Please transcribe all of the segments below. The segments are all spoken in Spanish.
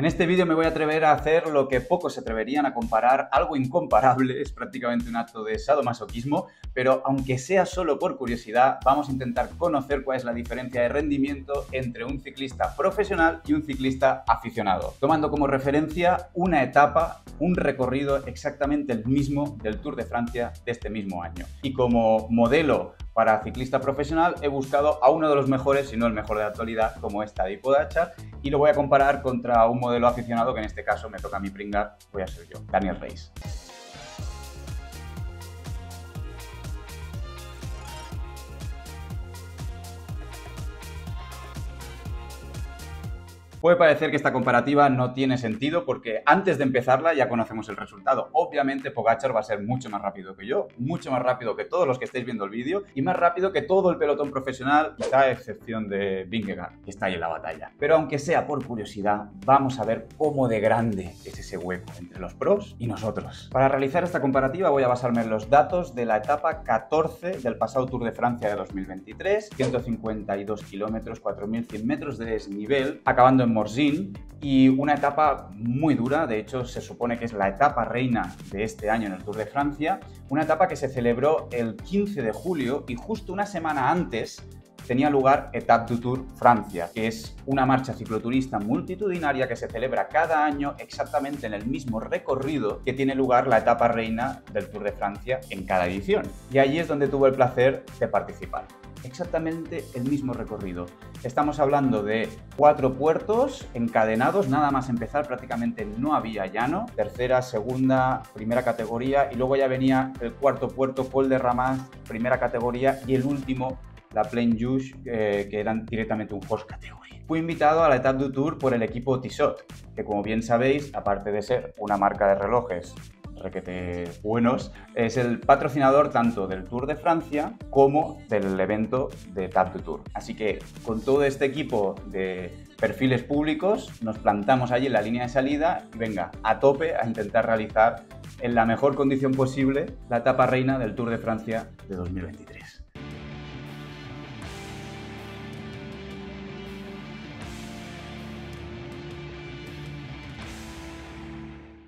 En este vídeo me voy a atrever a hacer lo que pocos se atreverían a comparar, algo incomparable, es prácticamente un acto de sadomasoquismo, pero aunque sea solo por curiosidad, vamos a intentar conocer cuál es la diferencia de rendimiento entre un ciclista profesional y un ciclista aficionado, tomando como referencia una etapa, un recorrido exactamente el mismo del Tour de Francia de este mismo año. Y como modelo para ciclista profesional he buscado a uno de los mejores, si no el mejor de la actualidad, como esta de Podachar, y lo voy a comparar contra un modelo aficionado que en este caso me toca a mi pringar, voy a ser yo, Daniel Reis. Puede parecer que esta comparativa no tiene sentido porque antes de empezarla ya conocemos el resultado. Obviamente Pogachar va a ser mucho más rápido que yo, mucho más rápido que todos los que estáis viendo el vídeo y más rápido que todo el pelotón profesional, quizá a excepción de Vingegaard, que está ahí en la batalla. Pero aunque sea por curiosidad, vamos a ver cómo de grande es ese hueco entre los pros y nosotros. Para realizar esta comparativa voy a basarme en los datos de la etapa 14 del pasado Tour de Francia de 2023, 152 kilómetros, 4.100 metros de desnivel, acabando en Morzin y una etapa muy dura, de hecho se supone que es la etapa reina de este año en el Tour de Francia, una etapa que se celebró el 15 de julio y justo una semana antes tenía lugar Etape du Tour Francia, que es una marcha cicloturista multitudinaria que se celebra cada año exactamente en el mismo recorrido que tiene lugar la etapa reina del Tour de Francia en cada edición. Y allí es donde tuvo el placer de participar exactamente el mismo recorrido. Estamos hablando de cuatro puertos encadenados, nada más empezar prácticamente no había llano, tercera, segunda, primera categoría y luego ya venía el cuarto puerto, Col de Ramaz, primera categoría y el último, la Plain Juge, eh, que eran directamente un host category. Fui invitado a la Etape du Tour por el equipo Tissot, que como bien sabéis, aparte de ser una marca de relojes requete buenos, es el patrocinador tanto del Tour de Francia como del evento de Tap de Tour. Así que con todo este equipo de perfiles públicos nos plantamos allí en la línea de salida y venga, a tope a intentar realizar en la mejor condición posible la etapa reina del Tour de Francia de 2023.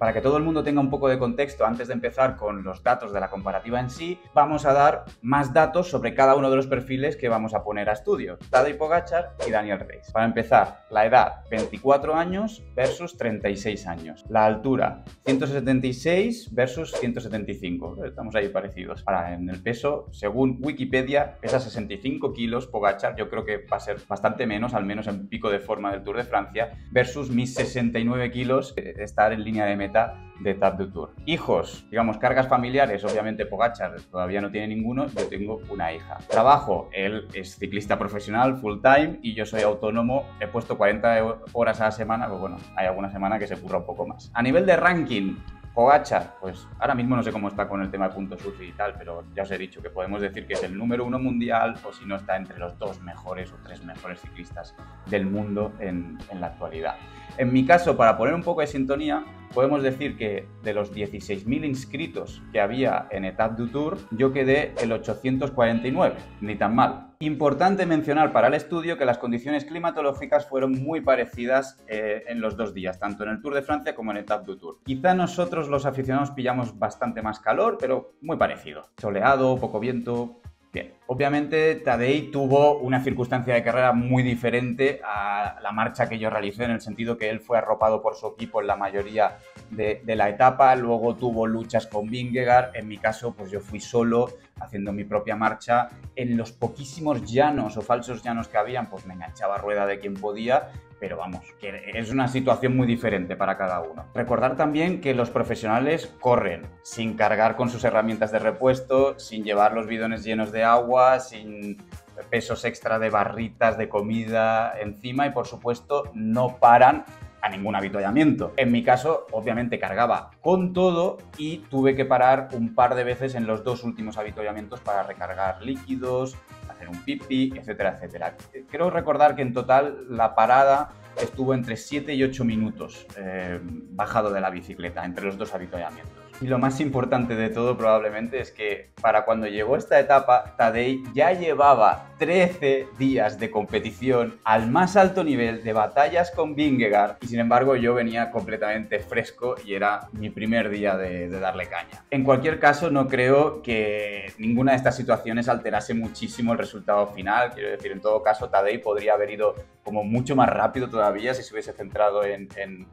Para que todo el mundo tenga un poco de contexto antes de empezar con los datos de la comparativa en sí, vamos a dar más datos sobre cada uno de los perfiles que vamos a poner a estudio. Tadej Pogachar y Daniel Reis. Para empezar, la edad 24 años versus 36 años. La altura 176 versus 175. Estamos ahí parecidos. En el peso, según Wikipedia, pesa 65 kilos Pogachar. Yo creo que va a ser bastante menos, al menos en pico de forma del Tour de Francia, versus mis 69 kilos, eh, estar en línea de meta de Tap de Tour. Hijos, digamos, cargas familiares, obviamente Pogachar todavía no tiene ninguno, yo tengo una hija. Trabajo, él es ciclista profesional, full time, y yo soy autónomo, he puesto 40 horas a la semana, pues bueno, hay alguna semana que se curra un poco más. A nivel de ranking, Pogachar, pues ahora mismo no sé cómo está con el tema de puntos UCI y tal, pero ya os he dicho que podemos decir que es el número uno mundial o si no está entre los dos mejores o tres mejores ciclistas del mundo en la actualidad. En mi caso, para poner un poco de sintonía, podemos decir que de los 16.000 inscritos que había en Etape du Tour, yo quedé el 849, ni tan mal. Importante mencionar para el estudio que las condiciones climatológicas fueron muy parecidas eh, en los dos días, tanto en el Tour de Francia como en Etape du Tour. Quizá nosotros los aficionados pillamos bastante más calor, pero muy parecido. Soleado, poco viento, Bien, obviamente Tadei tuvo una circunstancia de carrera muy diferente a la marcha que yo realicé, en el sentido que él fue arropado por su equipo en la mayoría de, la etapa, luego tuvo luchas con Vingegaard, en mi caso pues yo fui solo haciendo mi propia marcha, en los poquísimos llanos o falsos llanos que habían pues me enganchaba rueda de quien podía. Pero vamos, que es una situación muy diferente para cada uno. Recordar también que los profesionales corren sin cargar con sus herramientas de repuesto, sin llevar los bidones llenos de agua, sin pesos extra de barritas de comida encima y por supuesto no paran a ningún habituallamiento. En mi caso, obviamente cargaba con todo y tuve que parar un par de veces en los dos últimos habituallamientos para recargar líquidos, hacer un pipi, etcétera, etcétera. Creo recordar que en total la parada estuvo entre 7 y 8 minutos eh, bajado de la bicicleta entre los dos habituallamientos. Y lo más importante de todo probablemente es que para cuando llegó esta etapa, Tadei ya llevaba 13 días de competición al más alto nivel de batallas con Vingegaard y sin embargo yo venía completamente fresco y era mi primer día de, darle caña. En cualquier caso, no creo que ninguna de estas situaciones alterase muchísimo el resultado final. Quiero decir, en todo caso, Tadei podría haber ido como mucho más rápido todavía si se hubiese centrado en, en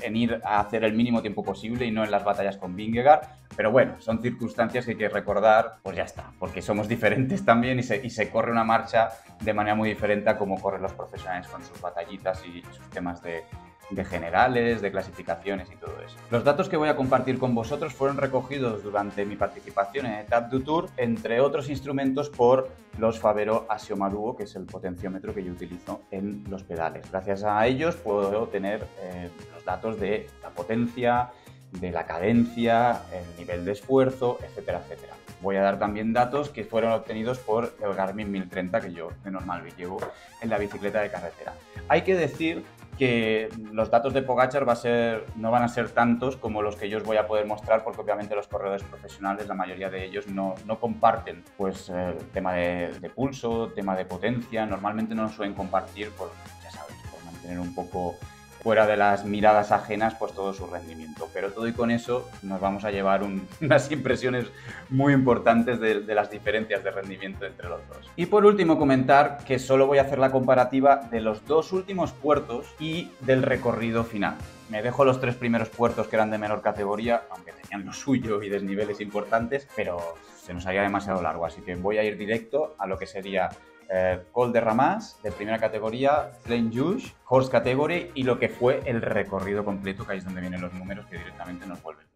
en ir a hacer el mínimo tiempo posible y no en las batallas con Vingegaard. Pero bueno, son circunstancias que hay que recordar, pues ya está, porque somos diferentes también y se, y se corre una marcha de manera muy diferente a como corren los profesionales con sus batallitas y sus temas de, de generales, de clasificaciones y todo eso. Los datos que voy a compartir con vosotros fueron recogidos durante mi participación en Etap du Tour, entre otros instrumentos por los Favero Asiomaruo, que es el potenciómetro que yo utilizo en los pedales. Gracias a ellos puedo tener eh, los datos de la potencia, de la cadencia, el nivel de esfuerzo, etcétera, etcétera. Voy a dar también datos que fueron obtenidos por el Garmin 1030 que yo de normal llevo en la bicicleta de carretera. Hay que decir que los datos de Pogachar va a ser, no van a ser tantos como los que yo os voy a poder mostrar porque obviamente los corredores profesionales, la mayoría de ellos no, no comparten pues tema de, pulso, tema de potencia, normalmente no lo suelen compartir por, ya sabéis, por mantener un poco fuera de las miradas ajenas, pues todo su rendimiento. Pero todo y con eso nos vamos a llevar un, unas impresiones muy importantes de, las diferencias de rendimiento entre los dos. Y por último comentar que solo voy a hacer la comparativa de los dos últimos puertos y del recorrido final. Me dejo los tres primeros puertos que eran de menor categoría, aunque tenían lo suyo y desniveles importantes, pero se nos haría demasiado largo, así que voy a ir directo a lo que sería eh, Col de Ramas de primera categoría, Flame Juice, Horse Category y lo que fue el recorrido completo, que ahí es donde vienen los números que directamente nos vuelven.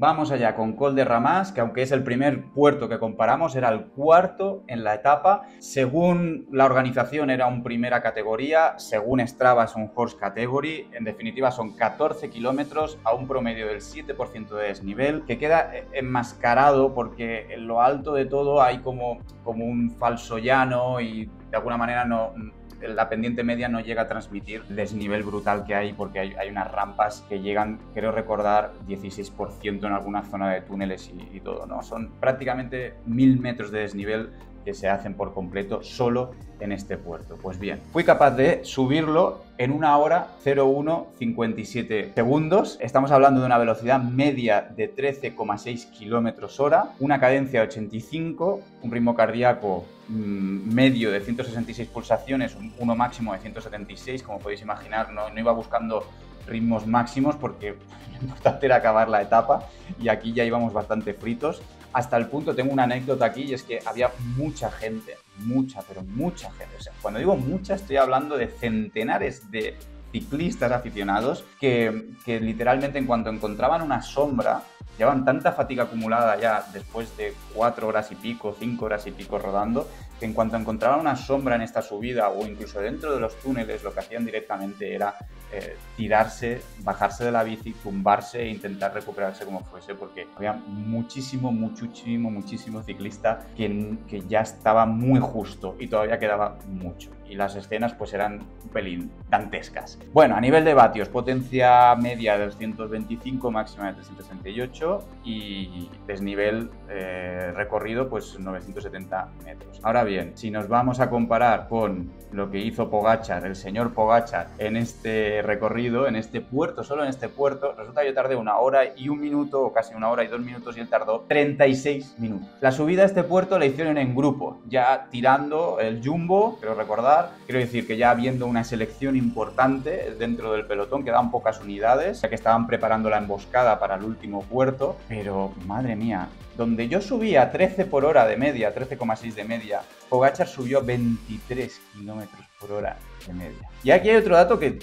Vamos allá con Col de Ramas, que aunque es el primer puerto que comparamos, era el cuarto en la etapa. Según la organización era un primera categoría, según Strava es un Horse Category. En definitiva son 14 kilómetros a un promedio del 7% de desnivel, que queda enmascarado porque en lo alto de todo hay como, como un falso llano y de alguna manera no, la pendiente media no llega a transmitir el desnivel brutal que hay porque hay, unas rampas que llegan, creo recordar, 16% en alguna zona de túneles y, y todo, ¿no? Son prácticamente mil metros de desnivel se hacen por completo solo en este puerto. Pues bien, fui capaz de subirlo en una hora 0,157 segundos. Estamos hablando de una velocidad media de 13,6 kilómetros hora, una cadencia de 85, un ritmo cardíaco mmm, medio de 166 pulsaciones, uno máximo de 176, como podéis imaginar, no, no iba buscando ritmos máximos porque lo importante era acabar la etapa y aquí ya íbamos bastante fritos hasta el punto, tengo una anécdota aquí y es que había mucha gente, mucha, pero mucha gente. O sea, cuando digo mucha, estoy hablando de centenares de ciclistas aficionados que, que literalmente en cuanto encontraban una sombra, llevan tanta fatiga acumulada ya después de cuatro horas y pico, cinco horas y pico rodando, que en cuanto encontraban una sombra en esta subida o incluso dentro de los túneles, lo que hacían directamente era eh, tirarse, bajarse de la bici, tumbarse e intentar recuperarse como fuese, porque había muchísimo, muchísimo, muchísimo ciclista que, que ya estaba muy justo y todavía quedaba mucho. Y las escenas pues eran un pelín dantescas. Bueno, a nivel de vatios, potencia media de 225, máxima de 368 y desnivel eh, recorrido pues 970 metros. Ahora bien, si nos vamos a comparar con lo que hizo Pogachar, el señor Pogachar, en este recorrido, en este puerto, solo en este puerto, resulta que yo tardé una hora y un minuto, o casi una hora y dos minutos, y él tardó 36 minutos. La subida a este puerto la hicieron en grupo, ya tirando el jumbo, creo recordar, quiero decir que ya habiendo una selección importante dentro del pelotón, quedaban pocas unidades, ya que estaban preparando la emboscada para el último puerto, pero madre mía, donde yo subía 13 por hora de media, 13,6 de media, Pogachar subió 23 kilómetros por hora de media. Y aquí hay otro dato que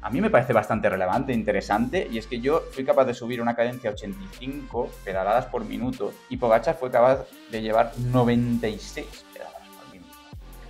a mí me parece bastante relevante, interesante, y es que yo fui capaz de subir una cadencia 85 pedaladas por minuto y Pogachar fue capaz de llevar 96 pedaladas por minuto,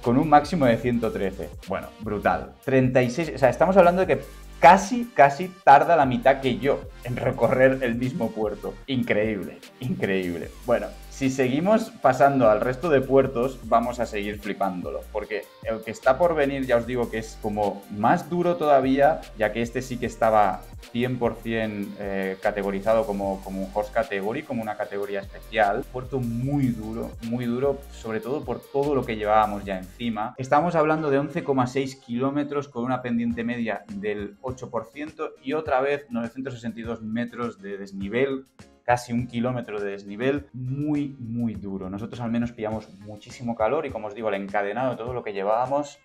con un máximo de 113. Bueno, brutal. 36, o sea, estamos hablando de que casi, casi tarda la mitad que yo en recorrer el mismo puerto. Increíble, increíble. Bueno, si seguimos pasando al resto de puertos, vamos a seguir flipándolo. Porque el que está por venir, ya os digo que es como más duro todavía, ya que este sí que estaba 100% eh, categorizado como, como un host category, como una categoría especial. Puerto muy duro, muy duro, sobre todo por todo lo que llevábamos ya encima. Estamos hablando de 11,6 kilómetros con una pendiente media del 8% y otra vez 962 metros de desnivel casi un kilómetro de desnivel, muy, muy duro. Nosotros al menos pillamos muchísimo calor y como os digo, el encadenado de todo lo que llevábamos,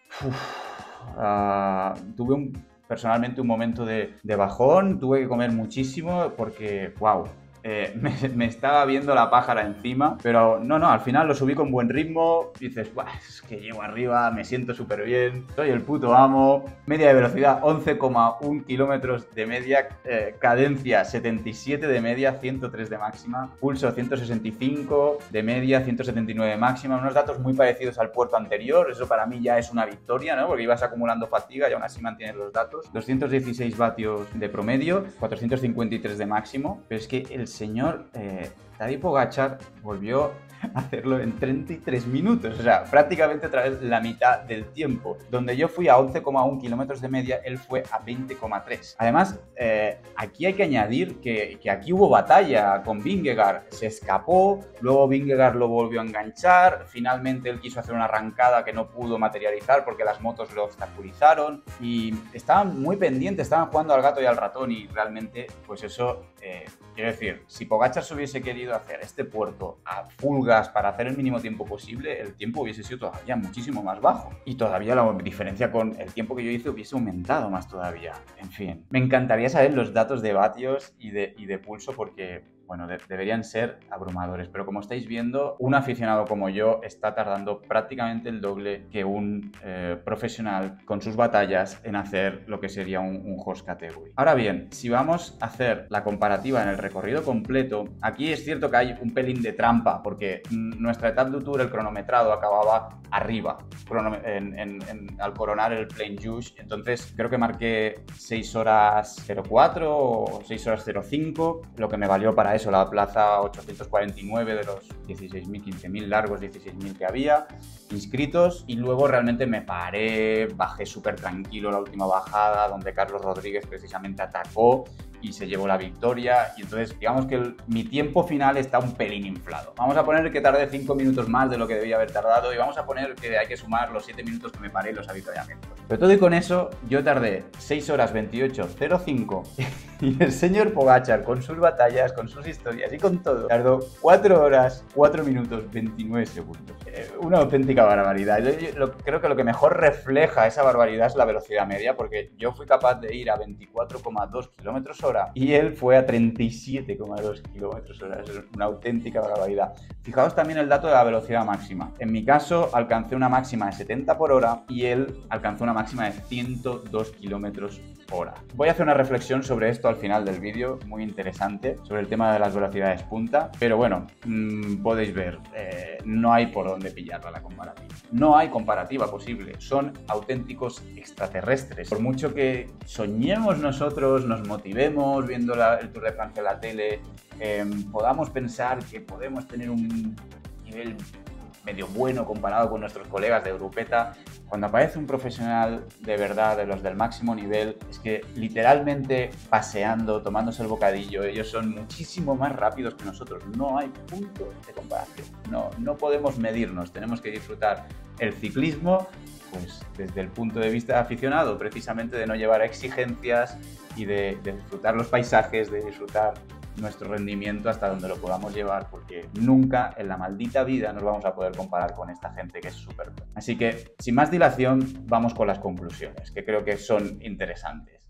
ah, tuve un, personalmente un momento de, de bajón, tuve que comer muchísimo porque, wow, eh, me, estaba viendo la pájara encima, pero no, no, al final lo subí con buen ritmo, dices, es que llego arriba, me siento súper bien, soy el puto amo, media de velocidad 11,1 kilómetros de media, eh, cadencia 77 de media, 103 de máxima, pulso 165 de media, 179 de máxima, unos datos muy parecidos al puerto anterior, eso para mí ya es una victoria, ¿no? Porque ibas acumulando fatiga y aún así mantienes los datos, 216 vatios de promedio, 453 de máximo, pero es que el señor eh, Tadej Pogachar volvió hacerlo en 33 minutos, o sea, prácticamente otra vez la mitad del tiempo. Donde yo fui a 11,1 kilómetros de media, él fue a 20,3. Además, eh, aquí hay que añadir que, que, aquí hubo batalla con Vingegaard, se escapó, luego Vingegaard lo volvió a enganchar, finalmente él quiso hacer una arrancada que no pudo materializar porque las motos lo obstaculizaron y estaban muy pendientes, estaban jugando al gato y al ratón y realmente, pues eso, eh, quiero decir, si Pogachar se hubiese querido hacer este puerto a full para hacer el mínimo tiempo posible, el tiempo hubiese sido todavía muchísimo más bajo. Y todavía la diferencia con el tiempo que yo hice hubiese aumentado más todavía. En fin, me encantaría saber los datos de vatios y de pulso porque bueno, deberían ser abrumadores. Pero como estáis viendo, un aficionado como yo está tardando prácticamente el doble que un eh, profesional con sus batallas en hacer lo que sería un, un, host category. Ahora bien, si vamos a hacer la comparativa en el recorrido completo, aquí es cierto que hay un pelín de trampa, porque nuestra etapa de tour, el cronometrado, acababa arriba al coronar el Plain Juice. Entonces creo que marqué 6 horas 04 o 6 horas 05, lo que me valió para eso, la plaza 849 de los 16.000, 15.000 largos, 16.000 que había inscritos y luego realmente me paré, bajé súper tranquilo la última bajada donde Carlos Rodríguez precisamente atacó y se llevó la victoria y entonces digamos que mi tiempo final está un pelín inflado. Vamos a poner que tardé 5 minutos más de lo que debía haber tardado y vamos a poner que hay que sumar los 7 minutos que me paré los avituallamientos. Pero todo y con eso yo tardé 6 horas 28.05 y el señor Pogachar con sus batallas, con sus historias y con todo tardó 4 horas 4 minutos 29 segundos. Eh, una auténtica barbaridad. Creo que lo que mejor refleja esa barbaridad es la velocidad media porque yo fui capaz de ir a 24,2 kilómetros hora y él fue a 37,2 kilómetros hora. Es una auténtica barbaridad. Fijaos también el dato de la velocidad máxima. En mi caso alcancé una máxima de 70 por hora y él alcanzó una máxima de 102 kilómetros hora. Voy a hacer una reflexión sobre esto al final del vídeo, muy interesante, sobre el tema de las velocidades punta, pero bueno, mmm, podéis ver, eh, no hay por dónde pillarla la comparativa. No hay comparativa posible, son auténticos extraterrestres. Por mucho que soñemos nosotros, nos motivemos viendo el Tour de Francia en la tele, eh, podamos pensar que podemos tener un nivel medio bueno comparado con nuestros colegas de Europeta. Cuando aparece un profesional de verdad, de los del máximo nivel, es que literalmente paseando, tomándose el bocadillo, ellos son muchísimo más rápidos que nosotros. No hay punto de comparación. No, no podemos medirnos. Tenemos que disfrutar el ciclismo pues desde el punto de vista aficionado, precisamente de no llevar exigencias y de, de disfrutar los paisajes, de disfrutar nuestro rendimiento hasta donde lo podamos llevar, porque nunca en la maldita vida nos vamos a poder comparar con esta gente que es súper Así que, sin más dilación, vamos con las conclusiones, que creo que son interesantes.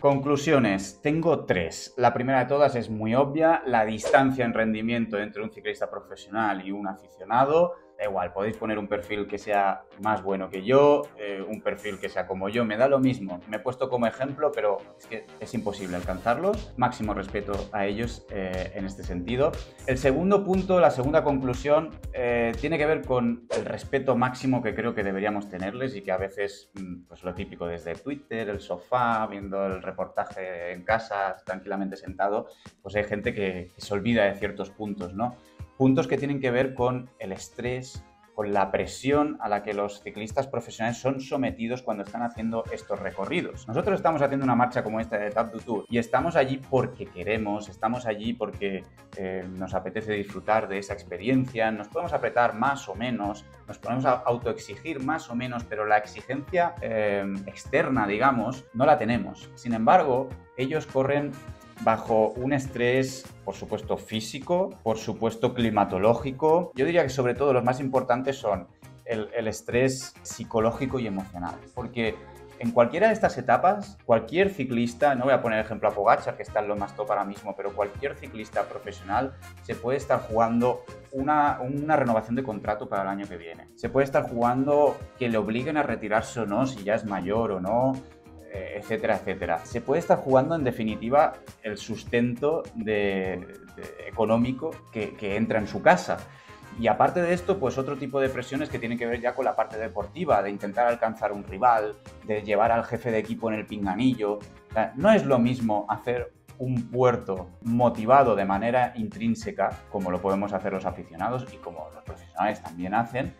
Conclusiones, tengo tres. La primera de todas es muy obvia, la distancia en rendimiento entre un ciclista profesional y un aficionado da igual, podéis poner un perfil que sea más bueno que yo, eh, un perfil que sea como yo, me da lo mismo. Me he puesto como ejemplo, pero es que es imposible alcanzarlos. Máximo respeto a ellos eh, en este sentido. El segundo punto, la segunda conclusión, eh, tiene que ver con el respeto máximo que creo que deberíamos tenerles y que a veces, mm, pues lo típico desde Twitter, el sofá, viendo el reportaje en casa, tranquilamente sentado, pues hay gente que, que se olvida de ciertos puntos, ¿no? Puntos que tienen que ver con el estrés, con la presión a la que los ciclistas profesionales son sometidos cuando están haciendo estos recorridos. Nosotros estamos haciendo una marcha como esta de Tap to Tour y estamos allí porque queremos, estamos allí porque eh, nos apetece disfrutar de esa experiencia, nos podemos apretar más o menos, nos podemos autoexigir más o menos, pero la exigencia eh, externa, digamos, no la tenemos. Sin embargo, ellos corren bajo un estrés, por supuesto, físico, por supuesto, climatológico. Yo diría que sobre todo los más importantes son el, estrés psicológico y emocional, porque en cualquiera de estas etapas, cualquier ciclista, no voy a poner ejemplo a Pogacar, que está en lo más top ahora mismo, pero cualquier ciclista profesional se puede estar jugando una, una, renovación de contrato para el año que viene. Se puede estar jugando que le obliguen a retirarse o no, si ya es mayor o no. Eh, etcétera, etcétera. Se puede estar jugando en definitiva el sustento económico que, entra en su casa. Y aparte de esto, pues otro tipo de presiones que tienen que ver ya con la parte deportiva, de intentar alcanzar un rival, de llevar al jefe de equipo en el pinganillo. no es lo mismo hacer un puerto motivado de manera intrínseca, como lo podemos hacer los aficionados y como los profesionales también hacen,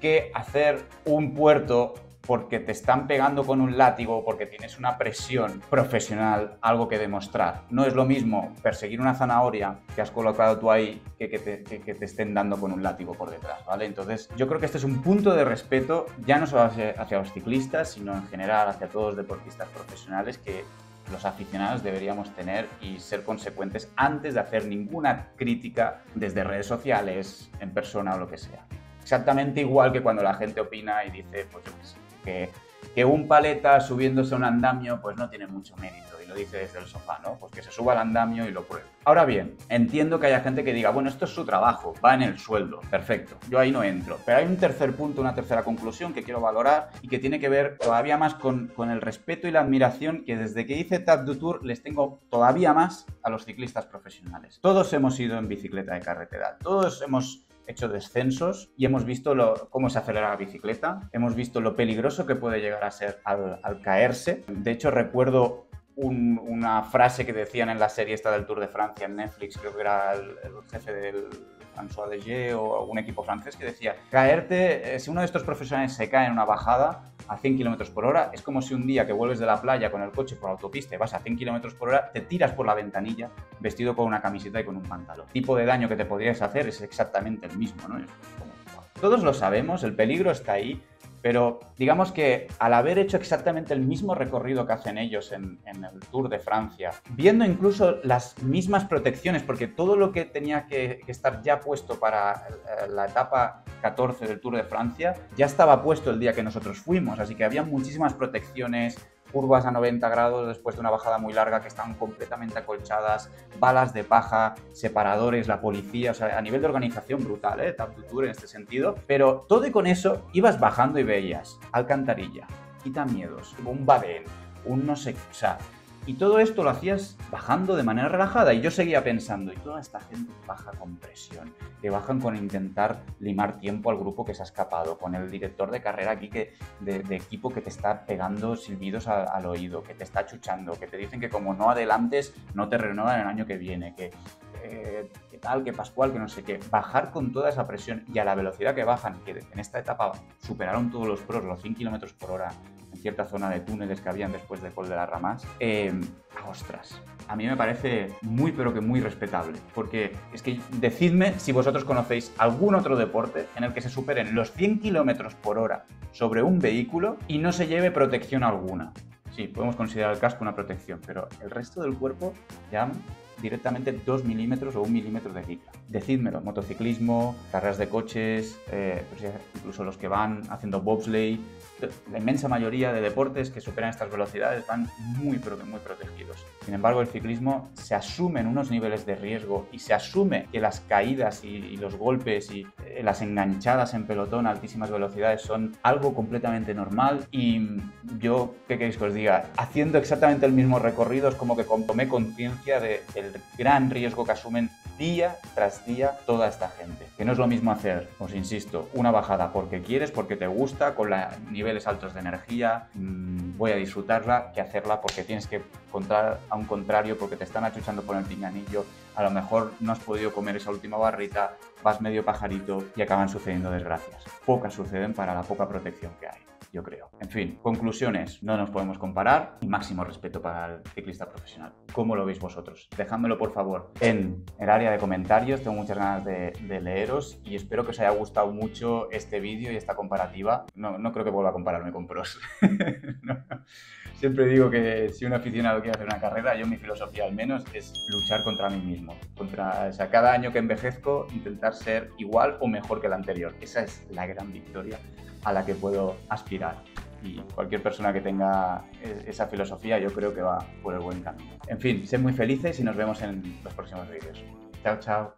que hacer un puerto porque te están pegando con un látigo, porque tienes una presión profesional, algo que demostrar. No es lo mismo perseguir una zanahoria que has colocado tú ahí que que te, que, te estén dando con un látigo por detrás, ¿vale? Entonces, yo creo que este es un punto de respeto, ya no solo hacia, los ciclistas, sino en general hacia todos los deportistas profesionales que los aficionados deberíamos tener y ser consecuentes antes de hacer ninguna crítica desde redes sociales, en persona o lo que sea. Exactamente igual que cuando la gente opina y dice, pues yo qué sé, que, un paleta subiéndose a un andamio pues no tiene mucho mérito y lo dice desde el sofá, ¿no? Pues que se suba al andamio y lo pruebe. Ahora bien, entiendo que haya gente que diga, bueno, esto es su trabajo, va en el sueldo, perfecto, yo ahí no entro. Pero hay un tercer punto, una tercera conclusión que quiero valorar y que tiene que ver todavía más con, con el respeto y la admiración que desde que hice Tap du Tour les tengo todavía más a los ciclistas profesionales. Todos hemos ido en bicicleta de carretera, todos hemos hecho descensos y hemos visto lo, cómo se acelera la bicicleta, hemos visto lo peligroso que puede llegar a ser al, caerse. De hecho, recuerdo una frase que decían en la serie esta del Tour de Francia en Netflix, creo que era el, jefe del François Degé o algún equipo francés que decía, caerte, eh, si uno de estos profesionales se cae en una bajada, a 100 km por hora. Es como si un día que vuelves de la playa con el coche por autopista y vas a 100 km por hora, te tiras por la ventanilla vestido con una camiseta y con un pantalón. El tipo de daño que te podrías hacer es exactamente el mismo, ¿no? Todos lo sabemos, el peligro está ahí, pero digamos que al haber hecho exactamente el mismo recorrido que hacen ellos en, el Tour de Francia, viendo incluso las mismas protecciones, porque todo lo que tenía que, estar ya puesto para eh, la etapa 14 del Tour de Francia ya estaba puesto el día que nosotros fuimos, así que había muchísimas protecciones, curvas a 90 grados después de una bajada muy larga que están completamente acolchadas, balas de paja, separadores, la policía, o sea, a nivel de organización brutal, ¿eh? Tour en este sentido. Pero todo y con eso ibas bajando y veías alcantarilla, miedos, un badén, un no sé, o sea, y todo esto lo hacías bajando de manera relajada. Y yo seguía pensando, y toda esta gente baja con presión, que bajan con intentar limar tiempo al grupo que se ha escapado, con el director de carrera aquí que, de, equipo que te está pegando silbidos al oído, que te está chuchando, que te dicen que como no adelantes, no te renuevan el año que viene, que, eh, que tal, que Pascual, que no sé qué. Bajar con toda esa presión y a la velocidad que bajan, que en esta etapa superaron todos los pros, los 100 km por hora, cierta zona de túneles que habían después de Col de las Ramas, eh, ostras, a mí me parece muy pero que muy respetable, porque es que decidme si vosotros conocéis algún otro deporte en el que se superen los 100 km por hora sobre un vehículo y no se lleve protección alguna. Sí, podemos considerar el casco una protección, pero el resto del cuerpo ya directamente 2 milímetros o 1 milímetro de cicla. Decídmelo, motociclismo, carreras de coches, eh, pues incluso los que van haciendo bobsleigh, la inmensa mayoría de deportes que superan estas velocidades van muy, muy protegidos. Sin embargo, el ciclismo se asume en unos niveles de riesgo y se asume que las caídas y, los golpes y eh, las enganchadas en pelotón a altísimas velocidades son algo completamente normal y yo, ¿qué queréis que os diga? Haciendo exactamente el mismo recorrido es como que tomé conciencia del gran riesgo que asumen día tras día toda esta gente. Que no es lo mismo hacer, os insisto, una bajada porque quieres, porque te gusta, con niveles altos de energía, mmm, voy a disfrutarla, que hacerla porque tienes que encontrar a un contrario, porque te están achuchando por el piñanillo, a lo mejor no has podido comer esa última barrita, vas medio pajarito y acaban sucediendo desgracias. Pocas suceden para la poca protección que hay yo creo. En fin, conclusiones, no nos podemos comparar y máximo respeto para el ciclista profesional. ¿Cómo lo veis vosotros? Dejádmelo por favor en el área de comentarios, tengo muchas ganas de, leeros y espero que os haya gustado mucho este vídeo y esta comparativa. No, creo que vuelva a compararme con pros. Siempre digo que si un aficionado quiere hacer una carrera, yo mi filosofía al menos es luchar contra mí mismo. Contra, o sea, cada año que envejezco, intentar ser igual o mejor que el anterior. Esa es la gran victoria a la que puedo aspirar. Y cualquier persona que tenga e-, esa filosofía yo creo que va por el buen camino. En fin, sed muy felices y nos vemos en los próximos vídeos. Chao, chao.